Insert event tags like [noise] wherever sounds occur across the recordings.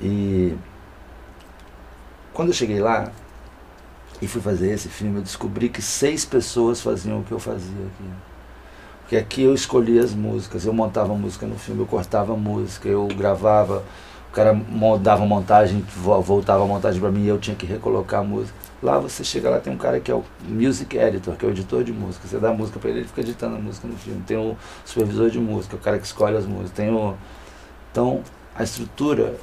E quando eu cheguei lá e fui fazer esse filme, eu descobri que seis pessoas faziam o que eu fazia aqui. Porque aqui eu escolhia as músicas, eu montava música no filme, eu cortava música, eu gravava, o cara dava montagem, voltava a montagem para mim e eu tinha que recolocar a música. Lá você chega lá, tem um cara que é o music editor, que é o editor de música. Você dá a música para ele, ele fica editando a música no filme. Tem o supervisor de música, o cara que escolhe as músicas. Tem o... Então, a estrutura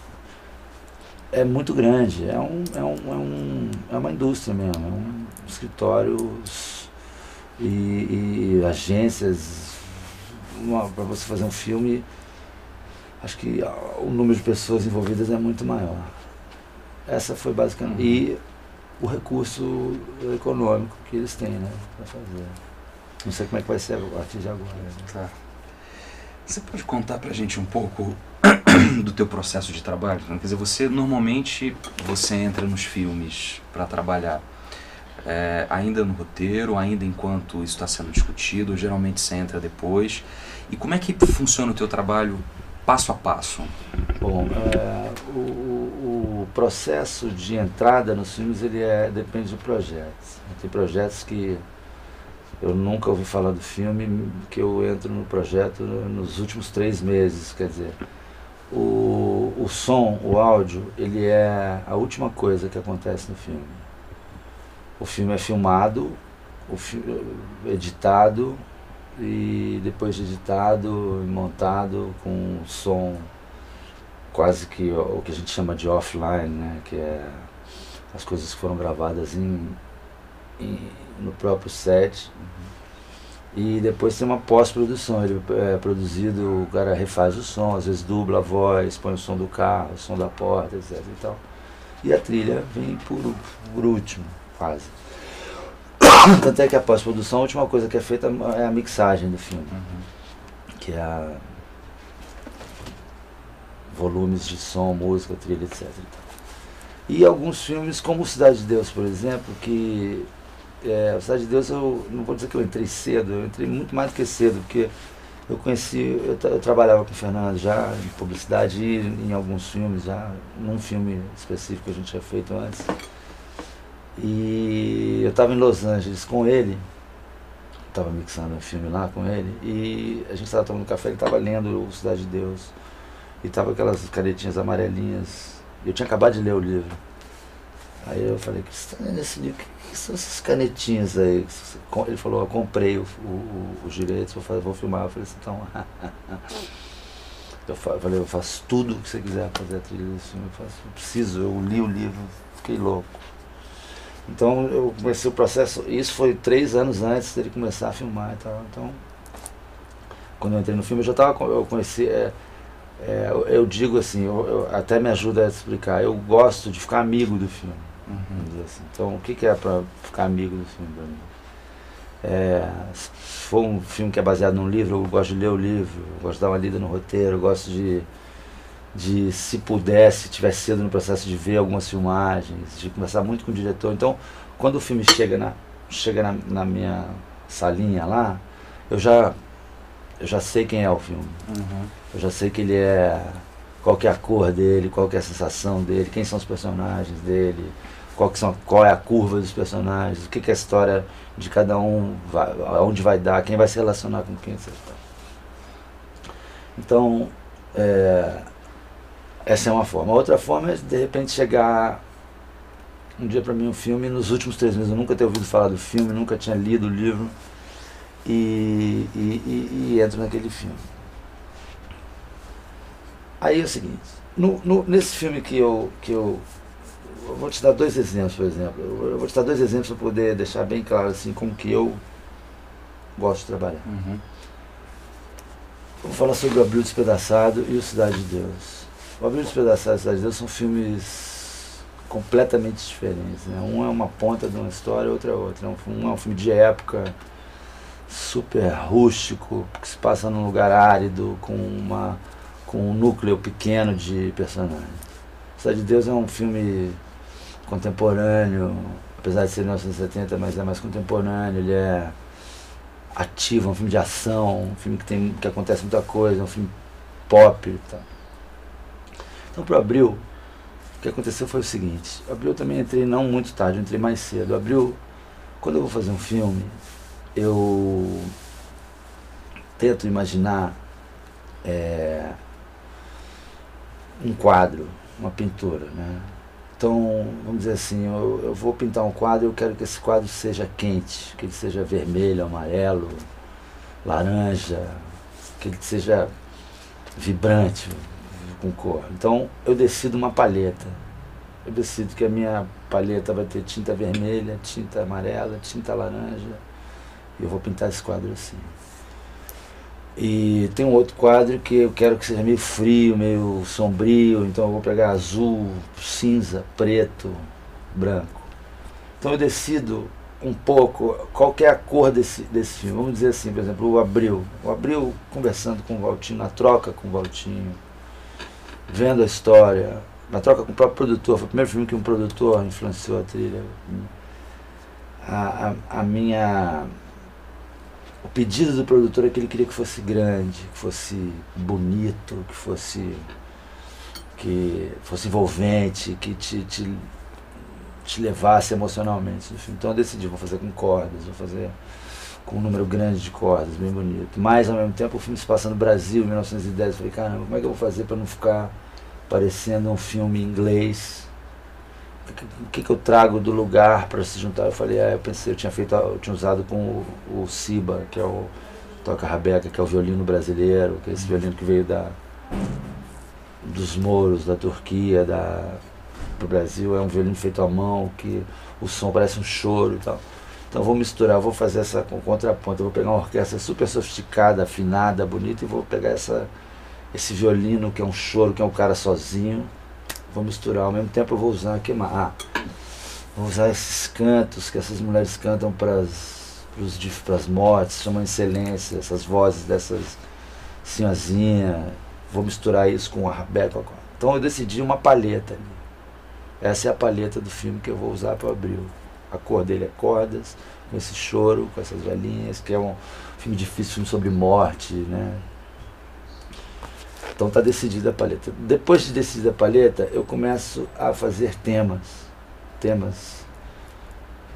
é muito grande. É, um, é, um, é, um, é uma indústria mesmo. É um escritórios e, e agências. Para você fazer um filme, acho que o número de pessoas envolvidas é muito maior. Essa foi basicamente. Uhum. E o recurso econômico que eles têm né, para fazer. Não sei como é que vai ser a partir de agora. Né? Tá. Você pode contar para a gente um pouco [clears throat] do teu processo de trabalho? Quer dizer, você normalmente você entra nos filmes para trabalhar é, ainda no roteiro, ainda enquanto isso está sendo discutido, geralmente você entra depois. E como é que funciona o teu trabalho passo a passo? Bom, é, o, o, processo de entrada nos filmes ele é, depende de projetos. Tem projetos que eu nunca ouvi falar do filme, que eu entro no projeto nos últimos três meses, quer dizer, o, o som, o áudio, ele é a última coisa que acontece no filme. O filme é filmado, o fi editado e depois de editado e montado com som quase que o que a gente chama de offline, né? que é as coisas que foram gravadas em, em no próprio set. Uhum. E depois tem uma pós-produção, ele é produzido, o cara refaz o som, às vezes dubla a voz, põe o som do carro, o som da porta, etc e tal. E a trilha vem por, por último, quase. [coughs] Tanto é que a pós-produção, a última coisa que é feita é a mixagem do filme. Uhum. Que é a volumes de som, música, trilha, etc. E, e alguns filmes, como Cidade de Deus, por exemplo, que é, a Cidade de Deus, eu não vou dizer que eu entrei cedo, eu entrei muito mais do que cedo, porque eu conheci, eu, eu trabalhava com o Fernando já em publicidade e em alguns filmes já, num filme específico que a gente tinha feito antes. E eu estava em Los Angeles com ele, estava mixando um filme lá com ele, e a gente estava tomando café, ele estava lendo o Cidade de Deus, e estava aquelas canetinhas amarelinhas. Eu tinha acabado de ler o livro. Aí eu falei, que você está lendo esse livro? que são essas canetinhas aí? Ele falou, eu comprei o, o, os direitos, vou, fazer, vou filmar. Eu falei assim, então. [laughs] eu falei, eu faço tudo o que você quiser fazer a trilha desse filme. Eu, faço, eu preciso, eu li o livro, fiquei louco. Então eu comecei o processo, isso foi três anos antes dele começar a filmar e tal. Então, quando eu entrei no filme, eu já estava, eu conheci, é, é, eu, eu, digo assim, eu, eu, até me ajuda a explicar, eu gosto de ficar amigo do filme. Uhum. Assim. Então, o que, que é para ficar amigo do filme para mim? É, se for um filme que é baseado num livro, eu gosto de ler o livro, gosto de dar uma lida no roteiro, gosto de, de se pudesse, se tivesse cedo no processo de ver algumas filmagens, de conversar muito com o diretor. Então, quando o filme chega na, chega na, na minha salinha lá, eu já, eu já sei quem é o filme. Uhum. Eu já sei que ele é. qual que é a cor dele, qual que é a sensação dele, quem são os personagens dele, qual, são, qual é a curva dos personagens, o que, que é a história de cada um, vai, aonde vai dar, quem vai se relacionar com quem, etc. Então, é, essa é uma forma. Outra forma é, de repente, chegar um dia para mim um filme, nos últimos três meses eu nunca ter ouvido falar do filme, nunca tinha lido o livro, e, e, e, e entro naquele filme. Aí é o seguinte, no, no, nesse filme que eu, que eu vou te dar dois exemplos, por exemplo. Eu vou te dar dois exemplos para poder deixar bem claro assim como que eu gosto de trabalhar. Uhum. Vou falar sobre o Abril Despedaçado e o Cidade de Deus. O Abril Despedaçado e o Cidade de Deus são filmes completamente diferentes. Né? Um é uma ponta de uma história, outro é outra. Um é um filme de época, super rústico, que se passa num lugar árido, com, uma, com um núcleo pequeno de personagens. Cidade de Deus é um filme contemporâneo, apesar de ser 1970, mas é mais contemporâneo, ele é ativo, é um filme de ação, um filme que, tem, que acontece muita coisa, é um filme pop e tal. Então pro Abril, O que aconteceu foi o seguinte, Abril eu também entrei não muito tarde, eu entrei mais cedo. Abril, quando eu vou fazer um filme, eu tento imaginar é, um quadro, uma pintura, né? Então, vamos dizer assim, eu, eu vou pintar um quadro e eu quero que esse quadro seja quente, que ele seja vermelho, amarelo, laranja, que ele seja vibrante, com cor. Então, eu decido uma palheta. Eu decido que a minha palheta vai ter tinta vermelha, tinta amarela, tinta laranja. E eu vou pintar esse quadro assim. E tem um outro quadro que eu quero que seja meio frio, meio sombrio, então eu vou pegar azul, cinza, preto, branco. Então eu decido um pouco qual é a cor desse, desse filme. Vamos dizer assim, por exemplo, o Abril. O Abril conversando com o Valtinho, na troca com o Valtinho, vendo a história, na troca com o próprio produtor. Foi o primeiro filme que um produtor influenciou a trilha. A, a, a minha o pedido do produtor é que ele queria que fosse grande, que fosse bonito, que fosse que fosse envolvente, que te, te, te levasse emocionalmente filme. Então eu decidi, vou fazer com cordas, vou fazer com um número grande de cordas, bem bonito. Mas ao mesmo tempo o filme se passa no Brasil, em 1910, eu falei, caramba, como é que eu vou fazer para não ficar parecendo um filme inglês o que, que eu trago do lugar para se juntar? Eu falei, ah, eu pensei, eu tinha feito, eu tinha usado com o, Siba, que é o toca rabeca, que é o violino brasileiro, que é esse violino que veio da dos mouros, da Turquia, da pro Brasil, é um violino feito à mão, que o som parece um choro e tal. Então vou misturar, vou fazer essa com contraponto, vou pegar uma orquestra super sofisticada, afinada, bonita e vou pegar essa esse violino que é um choro, que é um cara sozinho vou misturar. Ao mesmo tempo eu vou usar aqui, ah, vou usar esses cantos que essas mulheres cantam para as mortes, chamam excelência, essas vozes dessas senhorzinhas. Vou misturar isso com a Rebeca. Então eu decidi uma palheta. Essa é a palheta do filme que eu vou usar para abril. A cor dele é cordas, com esse choro, com essas velhinhas, que é um filme difícil, filme sobre morte, né? Então está decidida a paleta. Depois de decidida a paleta, eu começo a fazer temas, temas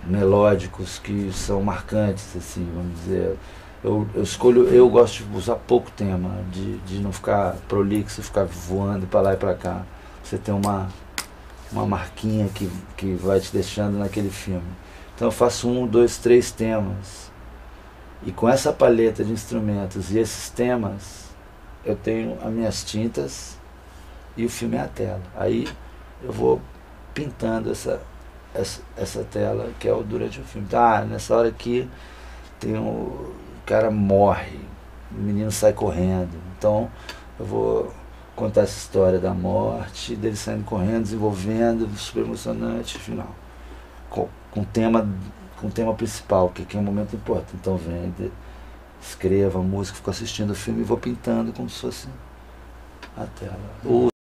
melódicos que são marcantes, assim, vamos dizer. Eu, eu escolho, eu gosto de usar pouco tema, de, de não ficar prolixo, ficar voando para lá e para cá. Você tem uma, uma marquinha que, que vai te deixando naquele filme. Então eu faço um, dois, três temas. E com essa paleta de instrumentos e esses temas, eu tenho as minhas tintas e o filme é a tela. Aí eu vou pintando essa, essa, essa tela que é o durante o filme. Tá, nessa hora aqui tem um, o cara morre, o menino sai correndo. Então eu vou contar essa história da morte, dele saindo correndo, desenvolvendo, super emocionante, final. Com, com tema com tema principal, que aqui é um momento importante. Então vem escrevo a música, fico assistindo o filme e vou pintando como se fosse a tela.